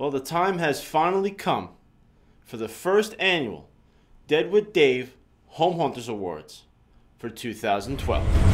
Well, the time has finally come for the first annual Dead with Dave Home Haunters Awards for 2012.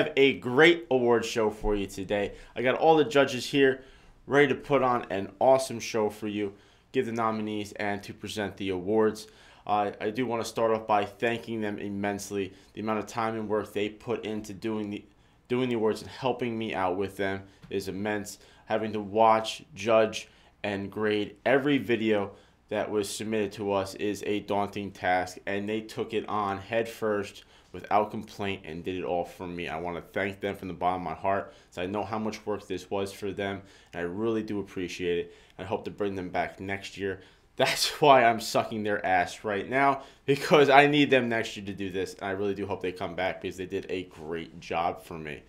Have a great award show for you today. I got all the judges here ready to put on an awesome show for you, give the nominees, and to present the awards. Uh, I do want to start off by thanking them immensely. The amount of time and work they put into doing the doing the awards and helping me out with them is immense. Having to watch, judge, and grade every video that was submitted to us is a daunting task, and they took it on head first without complaint and did it all for me. I want to thank them from the bottom of my heart. So I know how much work this was for them, and I really do appreciate it. I hope to bring them back next year. That's why I'm sucking their ass right now because I need them next year to do this. And I really do hope they come back because they did a great job for me.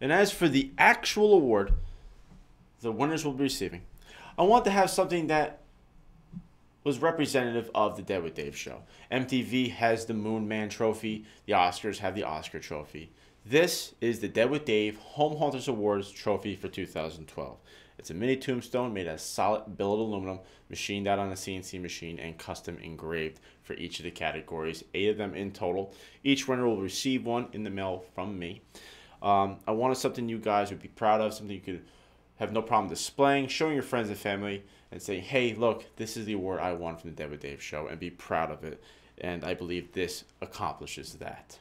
And as for the actual award, the winners will be receiving. I want to have something that was representative of the Dead with Dave show. MTV has the Moon Man trophy, the Oscars have the Oscar trophy. This is the Dead with Dave Home Haunters Awards trophy for 2012. It's a mini tombstone made of solid billet aluminum, machined out on a CNC machine, and custom engraved for each of the categories. Eight of them in total. Each winner will receive one in the mail from me. Um, I wanted something you guys would be proud of, something you could have no problem displaying, showing your friends and family, and saying, hey, look, this is the award I won from the Dead with Dave show, and be proud of it. And I believe this accomplishes that.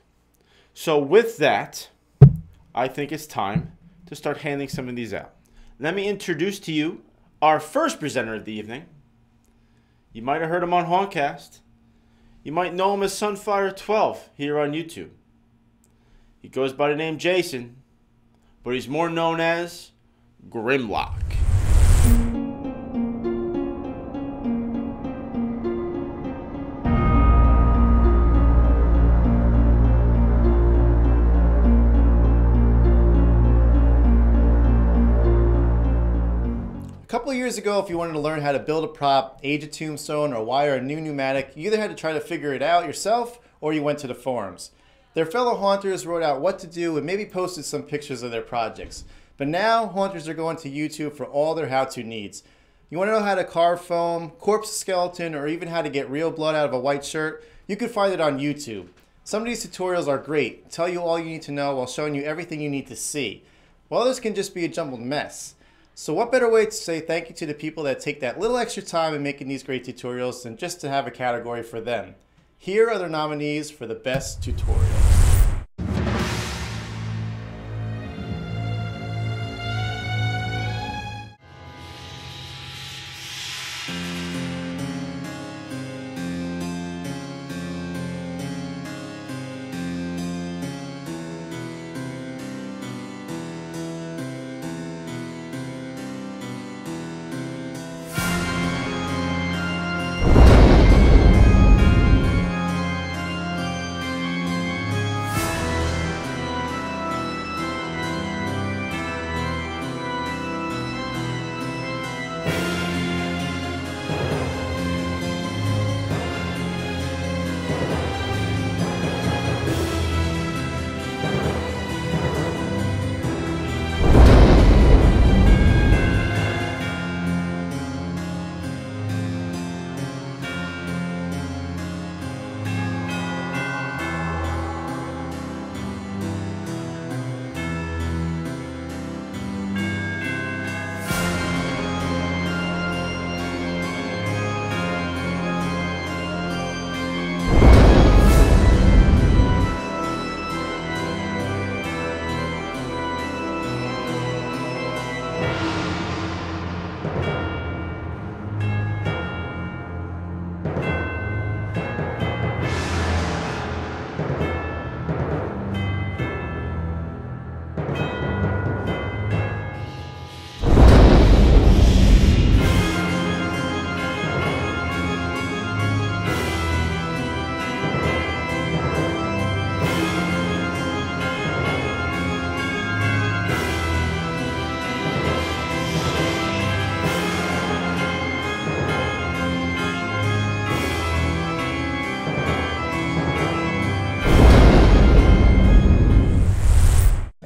So, with that, I think it's time to start handing some of these out. Let me introduce to you our first presenter of the evening. You might have heard him on Hauntcast. You might know him as Sunfire12 here on YouTube. He goes by the name Jason, but he's more known as Grimlock. A couple years ago, if you wanted to learn how to build a prop, age a tombstone, or wire a new pneumatic, you either had to try to figure it out yourself or you went to the forums. Their fellow haunters wrote out what to do and maybe posted some pictures of their projects. But now, haunters are going to YouTube for all their how-to needs. You want to know how to carve foam, corpse skeleton, or even how to get real blood out of a white shirt? You can find it on YouTube. Some of these tutorials are great, tell you all you need to know while showing you everything you need to see. While others can just be a jumbled mess. So what better way to say thank you to the people that take that little extra time in making these great tutorials than just to have a category for them. Here are the nominees for the best tutorial.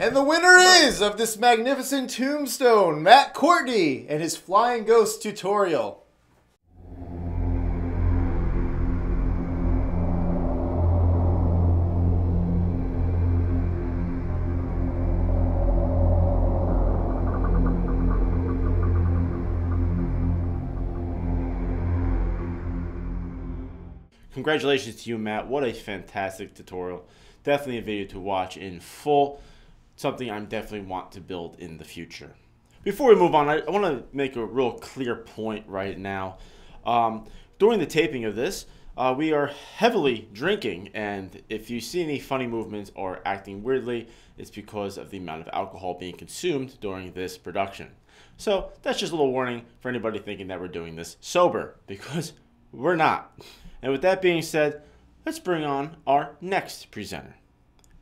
And the winner is of this magnificent tombstone, Matt Courtney and his Flying Ghost tutorial. Congratulations to you, Matt. What a fantastic tutorial. Definitely a video to watch in full. Something I'm definitely want to build in the future. Before we move on, I, I want to make a real clear point right now. Um, during the taping of this, uh, we are heavily drinking, and if you see any funny movements or acting weirdly, it's because of the amount of alcohol being consumed during this production. So that's just a little warning for anybody thinking that we're doing this sober, because we're not. And with that being said, let's bring on our next presenter.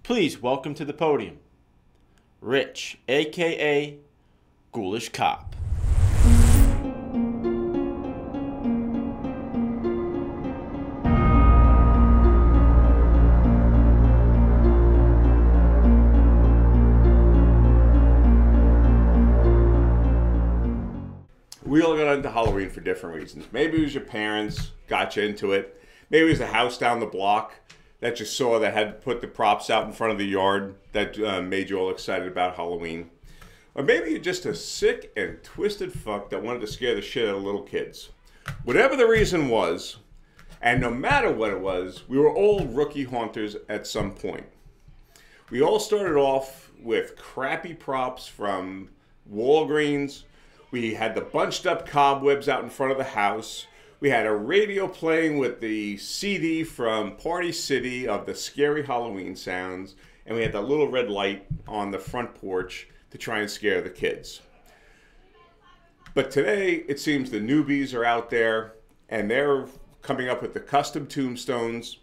Please welcome to the podium, Rich, aka Ghoulish Cop. We all got into Halloween for different reasons. Maybe it was your parents got you into it. Maybe it was a house down the block that you saw that had put the props out in front of the yard that uh, made you all excited about Halloween. Or maybe you're just a sick and twisted fuck that wanted to scare the shit out of little kids. Whatever the reason was, and no matter what it was, we were all rookie haunters at some point. We all started off with crappy props from Walgreens. We had the bunched up cobwebs out in front of the house. We had a radio playing with the CD from Party City of the scary Halloween sounds. And we had that little red light on the front porch to try and scare the kids. But today, it seems the newbies are out there and they're coming up with the custom tombstones.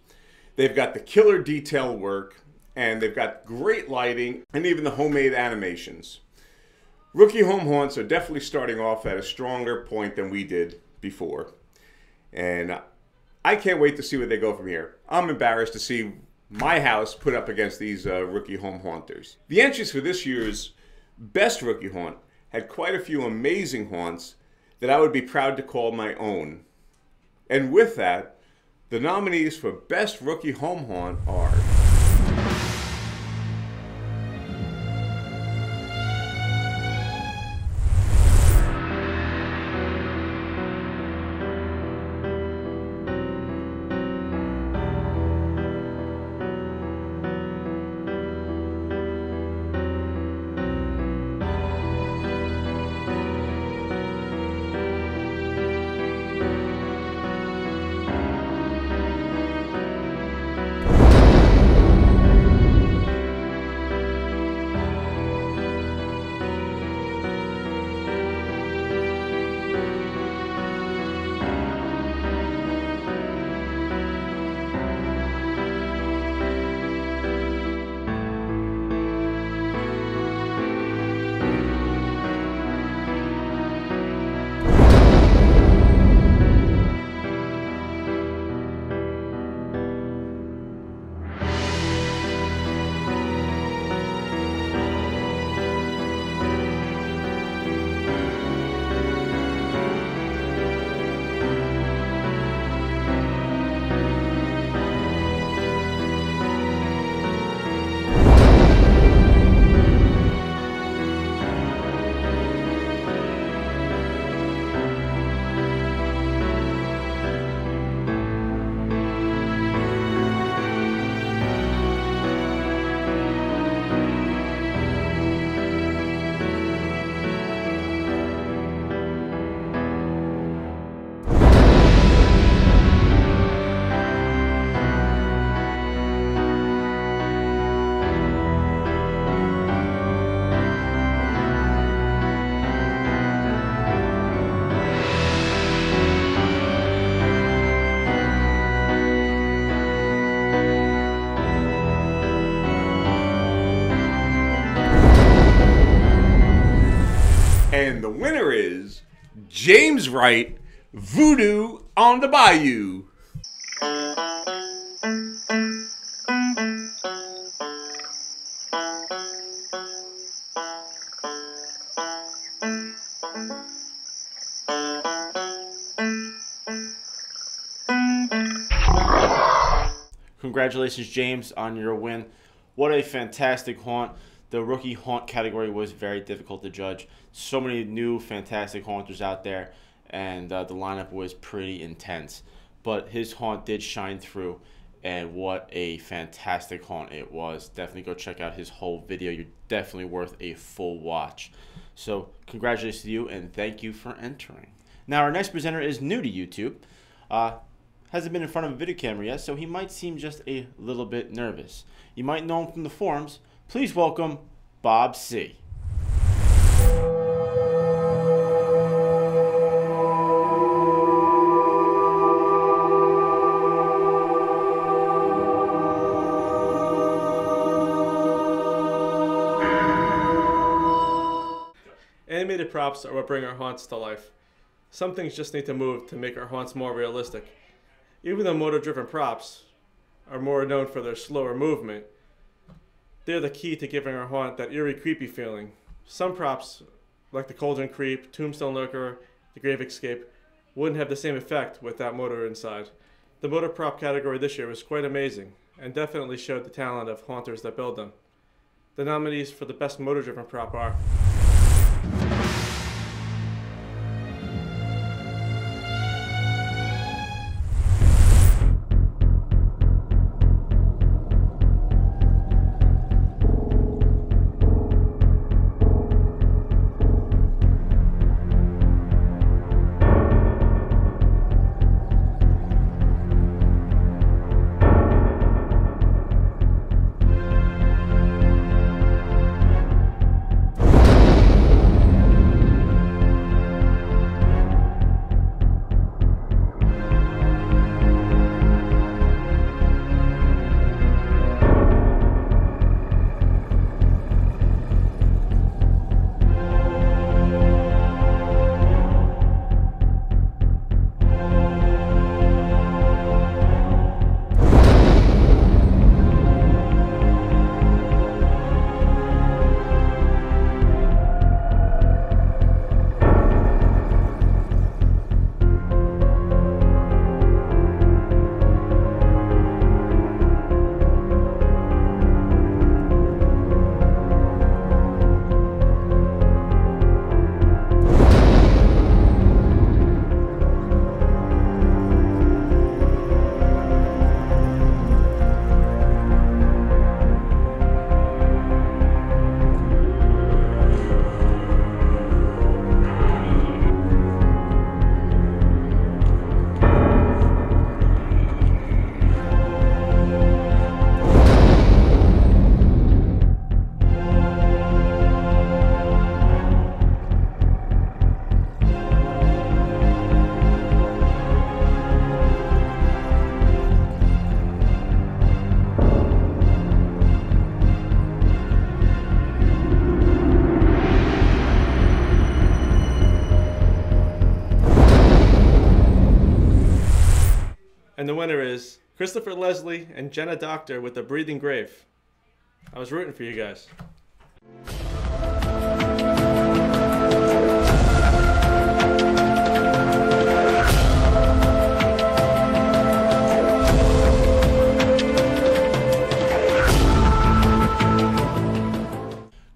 They've got the killer detail work and they've got great lighting and even the homemade animations. Rookie home haunts are definitely starting off at a stronger point than we did before. And I can't wait to see where they go from here. I'm embarrassed to see my house put up against these uh, rookie home haunters. The entries for this year's best rookie haunt had quite a few amazing haunts that I would be proud to call my own. And with that, the nominees for best rookie home haunt are James Wright, Voodoo on the Bayou. Congratulations, James, on your win. What a fantastic haunt. The rookie haunt category was very difficult to judge. So many new, fantastic haunters out there, and uh, the lineup was pretty intense. But his haunt did shine through, and what a fantastic haunt it was. Definitely go check out his whole video. You're definitely worth a full watch. So, congratulations to you, and thank you for entering. Now, our next presenter is new to YouTube. Uh, hasn't been in front of a video camera yet, so he might seem just a little bit nervous. You might know him from the forums. Please welcome Bob C. Animated props are what bring our haunts to life. Some things just need to move to make our haunts more realistic. Even though motor driven props are more known for their slower movement, they're the key to giving our haunt that eerie, creepy feeling. Some props, like the Cauldron Creep, Tombstone Lurker, the Grave Escape, wouldn't have the same effect with that motor inside. The motor prop category this year was quite amazing and definitely showed the talent of haunters that build them. The nominees for the best motor driven prop are Christopher Leslie and Jenna Doctor with the Breathing Grave. I was rooting for you guys.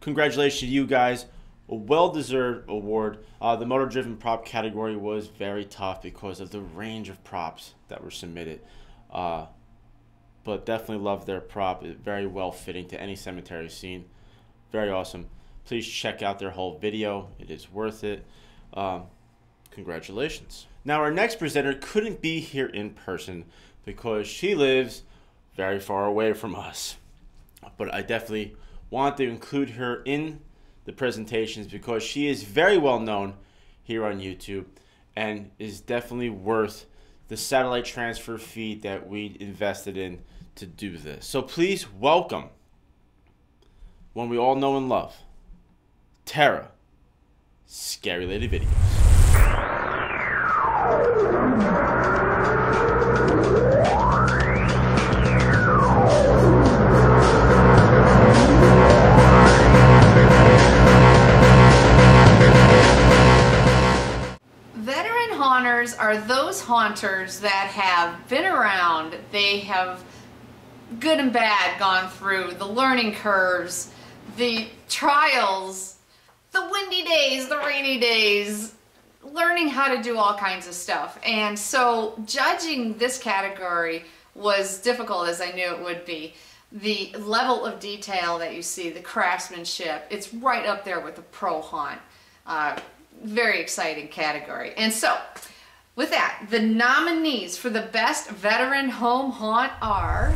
Congratulations to you guys. A well deserved award. Uh, the motor driven prop category was very tough because of the range of props that were submitted. Uh, but definitely love their prop. Very well fitting to any cemetery scene. Very awesome. Please check out their whole video. It is worth it. Um, congratulations. Now, our next presenter couldn't be here in person because she lives very far away from us. But I definitely want to include her in the presentations because she is very well known here on YouTube and is definitely worth the satellite transfer fee that we invested in to do this. So please welcome one we all know and love, Tara, Scary Lady Videos. Haunters that have been around. They have good and bad gone through the learning curves, the trials, the windy days, the rainy days, learning how to do all kinds of stuff. And so judging this category was difficult as I knew it would be. The level of detail that you see, the craftsmanship, it's right up there with the pro haunt. Uh, very exciting category. And so, with that, the nominees for the best veteran home haunt are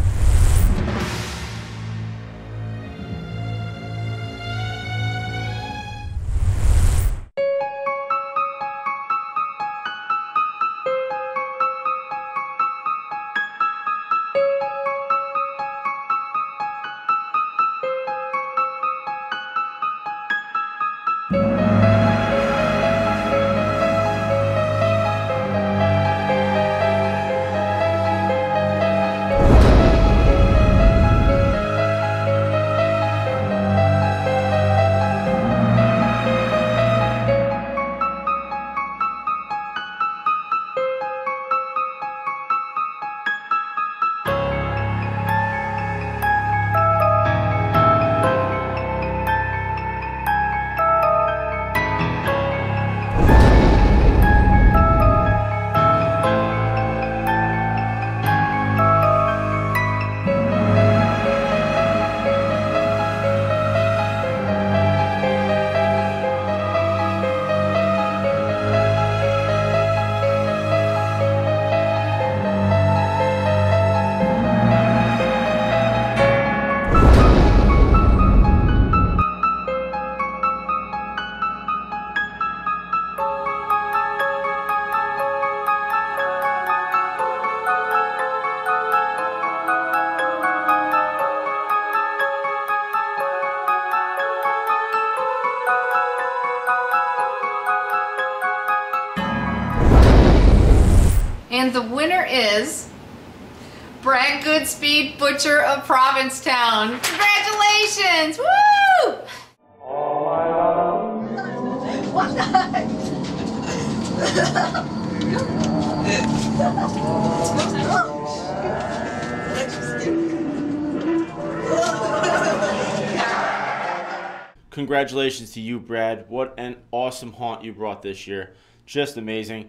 Congratulations to you, Brad. What an awesome haunt you brought this year. Just amazing.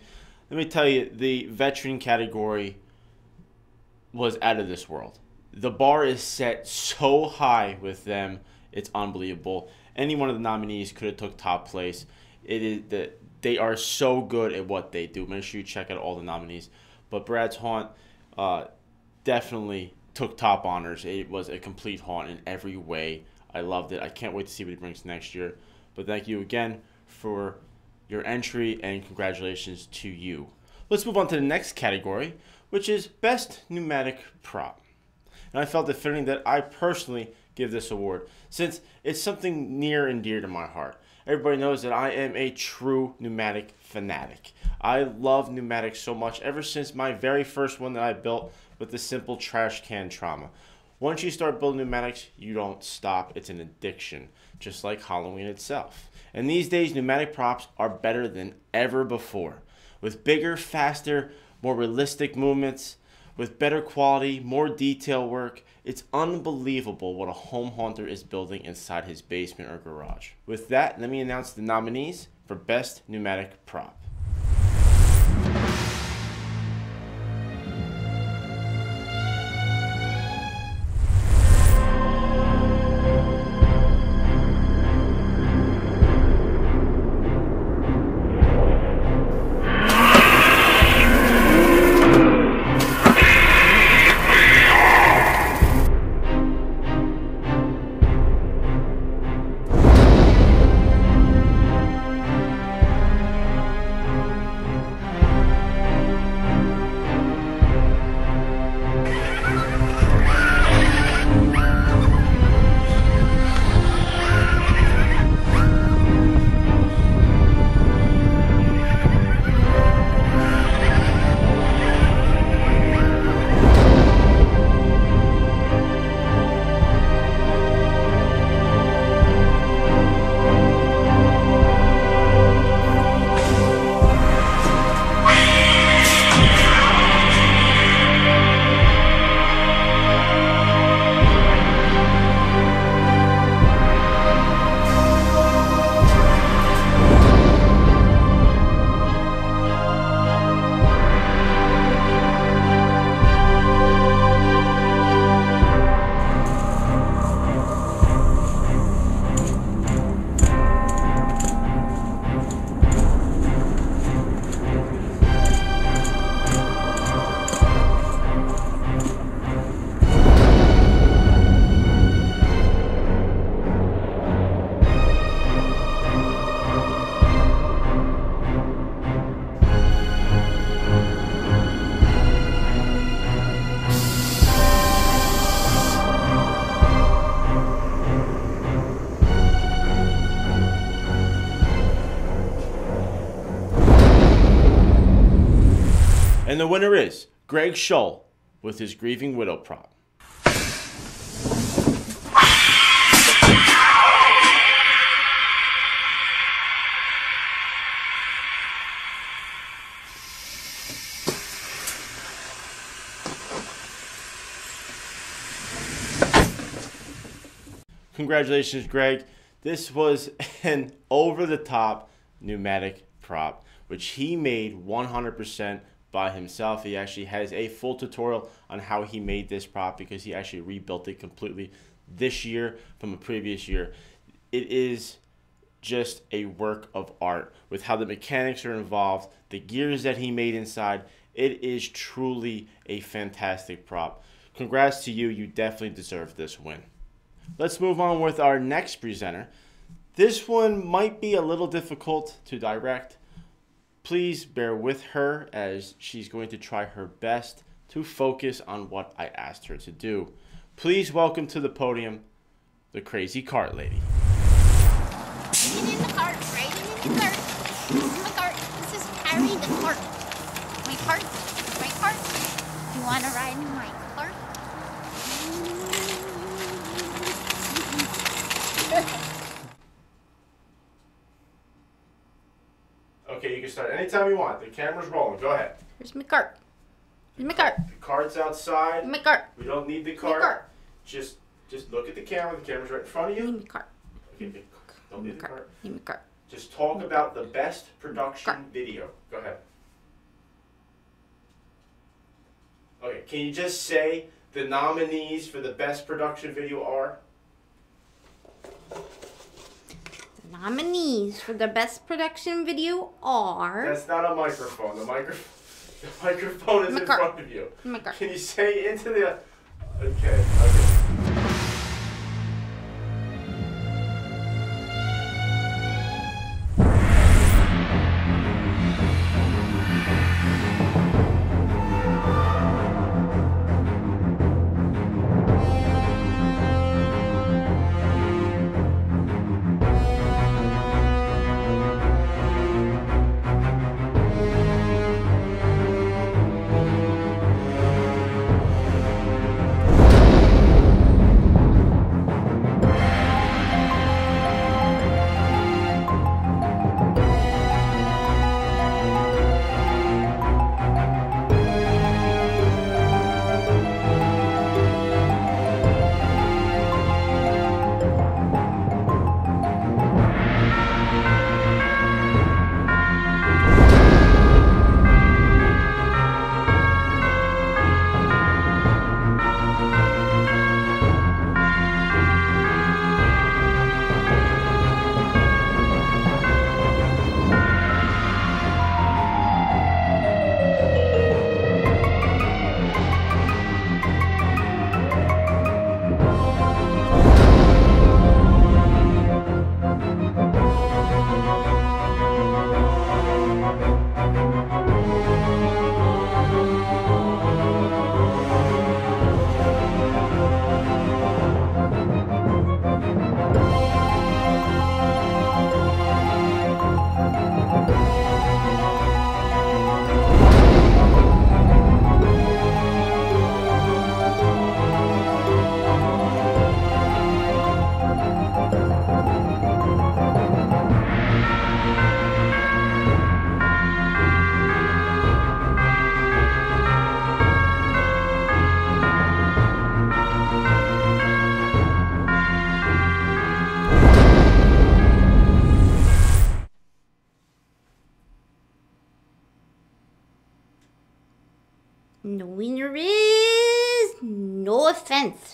Let me tell you, the veteran category was out of this world. The bar is set so high with them, it's unbelievable. Any one of the nominees could have took top place. It is that they are so good at what they do. Make sure you check out all the nominees. But Brad's haunt uh, definitely took top honors. It was a complete haunt in every way. I loved it. I can't wait to see what he brings next year. But thank you again for your entry and congratulations to you. Let's move on to the next category, which is Best Pneumatic Prop. And I felt it fitting that I personally give this award since it's something near and dear to my heart. Everybody knows that I am a true pneumatic fanatic. I love pneumatics so much ever since my very first one that I built with the simple trash can trauma. Once you start building pneumatics, you don't stop. It's an addiction, just like Halloween itself. And these days, pneumatic props are better than ever before. With bigger, faster, more realistic movements, with better quality, more detail work, it's unbelievable what a home haunter is building inside his basement or garage. With that, let me announce the nominees for Best Pneumatic Prop. The winner is Greg Schull with his Grieving Widow prop. Congratulations, Greg. This was an over the top pneumatic prop, which he made 100% by himself. He actually has a full tutorial on how he made this prop because he actually rebuilt it completely this year from a previous year. It is just a work of art with how the mechanics are involved, the gears that he made inside. It is truly a fantastic prop. Congrats to you. You definitely deserve this win. Let's move on with our next presenter. This one might be a little difficult to direct. Please bear with her as she's going to try her best to focus on what I asked her to do. Please welcome to the podium the crazy cart lady. Riding in the cart, riding in the cart. Is my cart. This is Harry the cart. My cart, my cart. You wanna ride in my cart? Okay, you can start anytime you want. The camera's rolling. Go ahead. Here's my cart. Here's my cart. The cart's outside. My cart. We don't need the My cart. cart. Just just look at the camera. The camera's right in front of Need you. my cart. Okay, don't Need the cart. cart. Need my cart. Just talk about the best production Cart. video. Go ahead. Okay, can you just say the nominees for the best production video are? Nominees for the best production video are That's not a microphone. The microphone the microphone is in front of you. Can you say into the Okay, okay.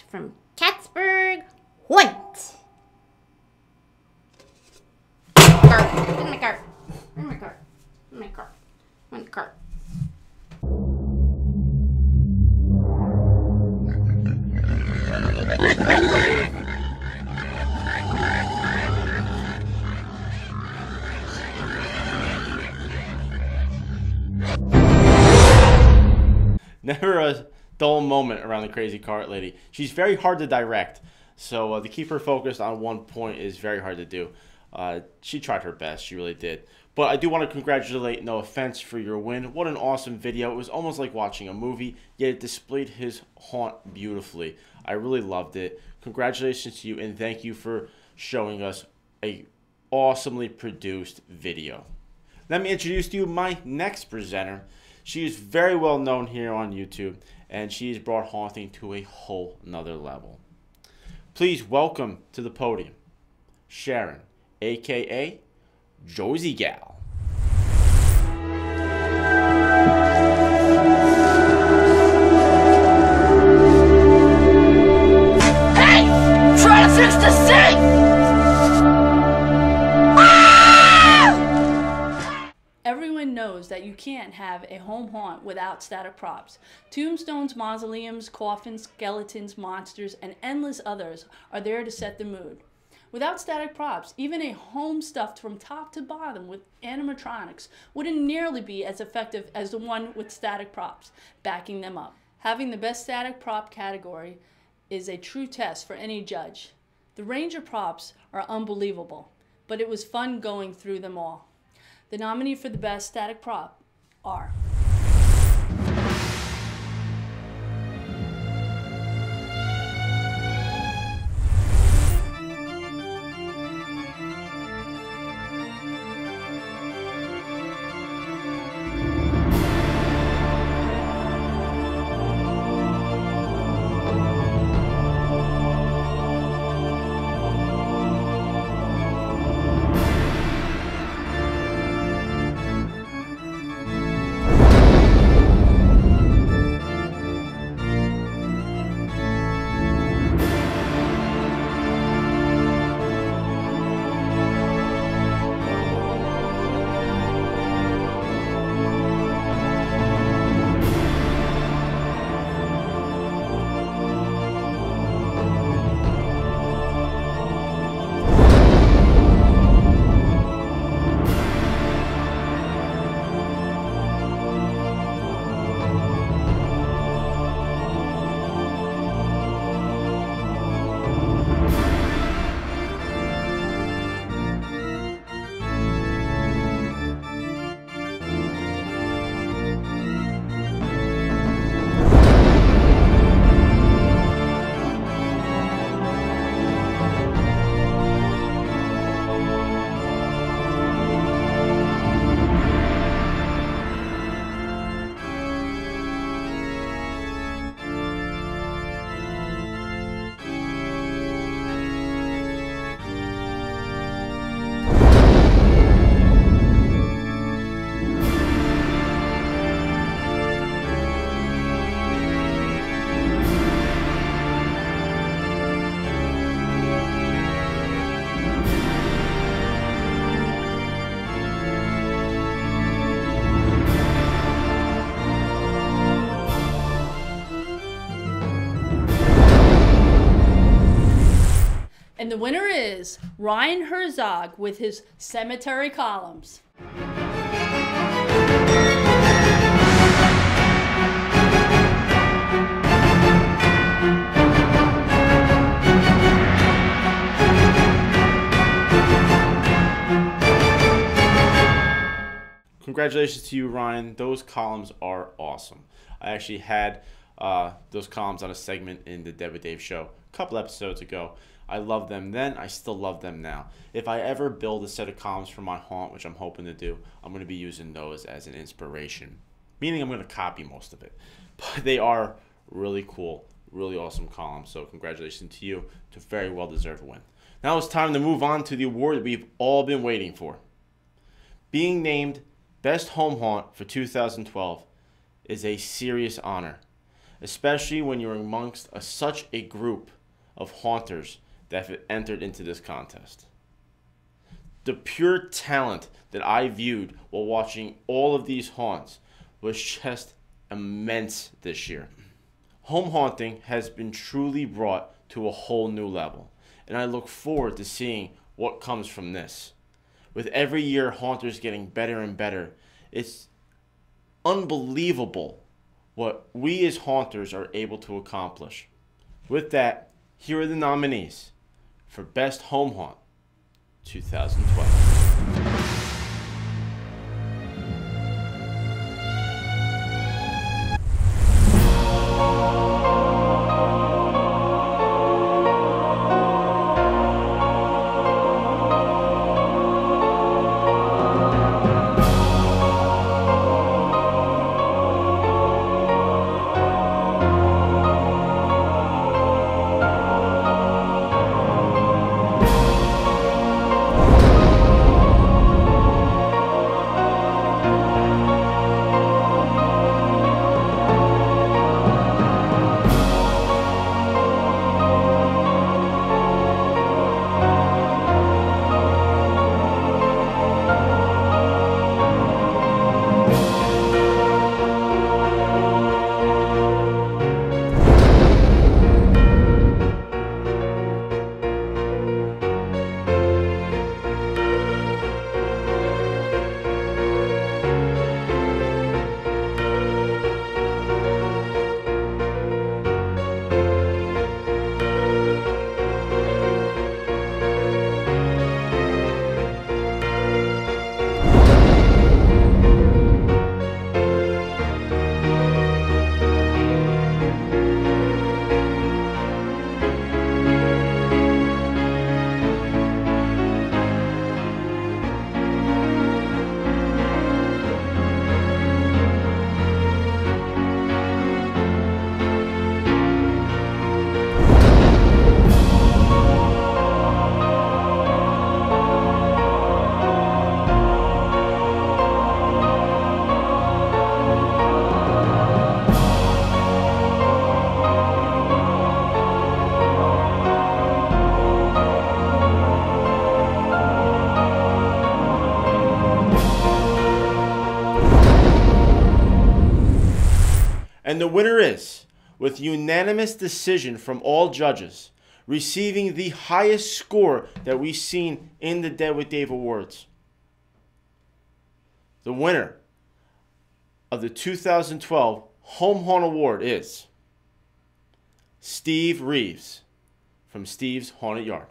From the crazy cart lady. She's very hard to direct, so uh, to keep her focused on one point is very hard to do. Uh, she tried her best, she really did. But I do want to congratulate No Offense for your win. What an awesome video. It was almost like watching a movie, yet it displayed his haunt beautifully. I really loved it. Congratulations to you and thank you for showing us a awesomely produced video. Let me introduce to you my next presenter. She is very well known here on YouTube and she has brought haunting to a whole nother level. Please welcome to the podium Sharon, aka Josie Gal. Everyone knows that you can't have a home haunt without static props. Tombstones, mausoleums, coffins, skeletons, monsters, and endless others are there to set the mood. Without static props, even a home stuffed from top to bottom with animatronics wouldn't nearly be as effective as the one with static props, backing them up. Having the best static prop category is a true test for any judge. The range of props are unbelievable, but it was fun going through them all. The nominee for the best static prop are And the winner is Ryan Herzog with his Cemetery Columns. Congratulations to you, Ryan. Those columns are awesome. I actually had uh, those columns on a segment in the with Dave show a couple episodes ago. I love them then. I still love them now. If I ever build a set of columns for my haunt, which I'm hoping to do, I'm going to be using those as an inspiration. Meaning I'm going to copy most of it. But they are really cool, really awesome columns. So congratulations to you. It's a very well deserved win. Now it's time to move on to the award that we've all been waiting for. Being named Best Home Haunt for 2012 is a serious honor, especially when you're amongst a, such a group of haunters that have entered into this contest. The pure talent that I viewed while watching all of these haunts was just immense this year. Home haunting has been truly brought to a whole new level, and I look forward to seeing what comes from this. With every year haunters getting better and better, it's unbelievable what we as haunters are able to accomplish. With that, here are the nominees for Best Home Haunt 2012. And the winner is, with unanimous decision from all judges, receiving the highest score that we've seen in the Dead with Dave Awards. The winner of the 2012 Home Haunt Award is Steve Reeves from Steve's Haunted Yard.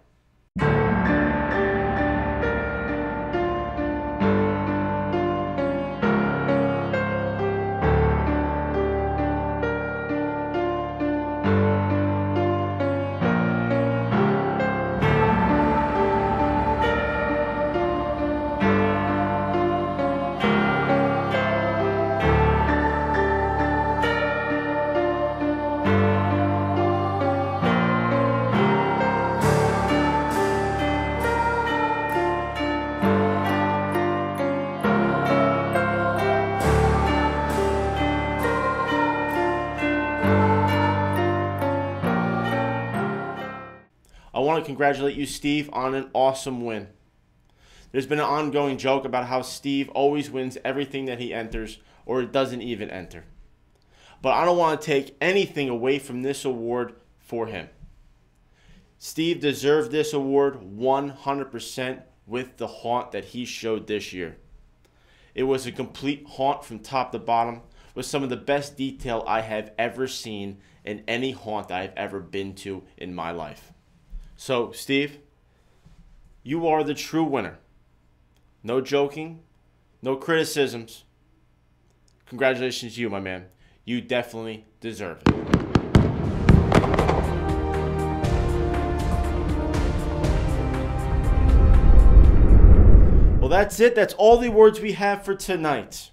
Congratulate you, Steve, on an awesome win. There's been an ongoing joke about how Steve always wins everything that he enters or doesn't even enter. But I don't want to take anything away from this award for him. Steve deserved this award 100% with the haunt that he showed this year. It was a complete haunt from top to bottom with some of the best detail I have ever seen in any haunt I've ever been to in my life. So, Steve, you are the true winner. No joking, no criticisms. Congratulations to you, my man. You definitely deserve it. Well, that's it. That's all the awards we have for tonight.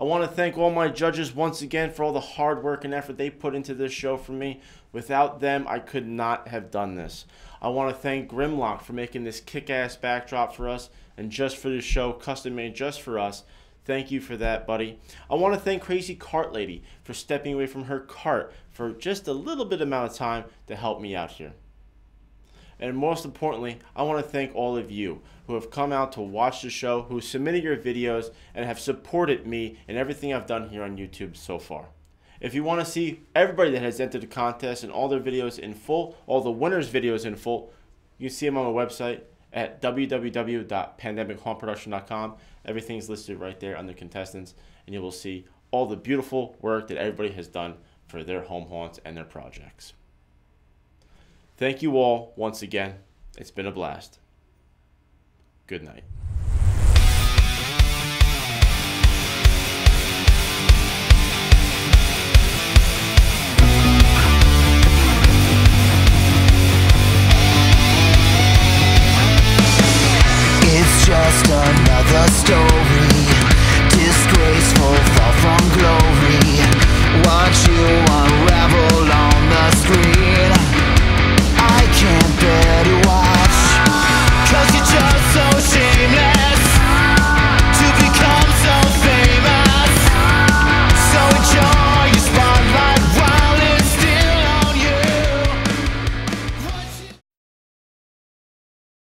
I want to thank all my judges once again for all the hard work and effort they put into this show for me. Without them, I could not have done this. I want to thank Grimlock for making this kick ass backdrop for us and just for the show, custom made just for us. Thank you for that, buddy. I want to thank Crazy Cart Lady for stepping away from her cart for just a little bit amount of time to help me out here. And most importantly, I want to thank all of you who have come out to watch the show, who submitted your videos, and have supported me in everything I've done here on YouTube so far. If you want to see everybody that has entered the contest and all their videos in full, all the winners' videos in full, you can see them on my website at www.pandemichauntproduction.com. Everything's listed right there under contestants, and you will see all the beautiful work that everybody has done for their home haunts and their projects. Thank you all once again. It's been a blast. Good night.